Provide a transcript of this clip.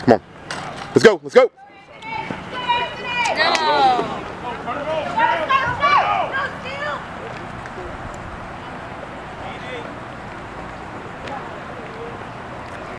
Come on. Let's go. Let's go.